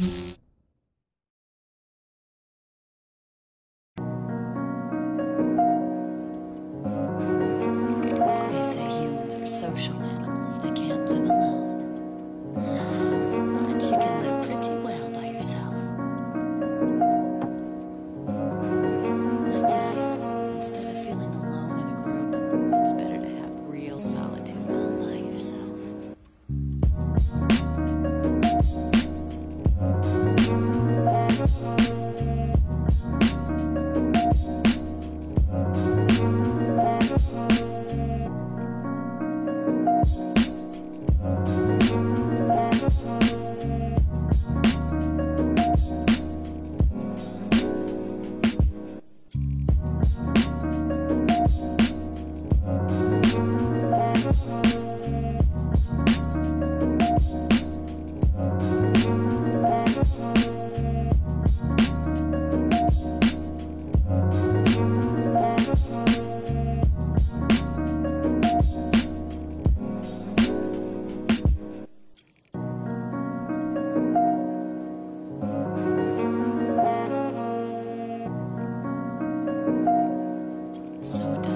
They say humans are social so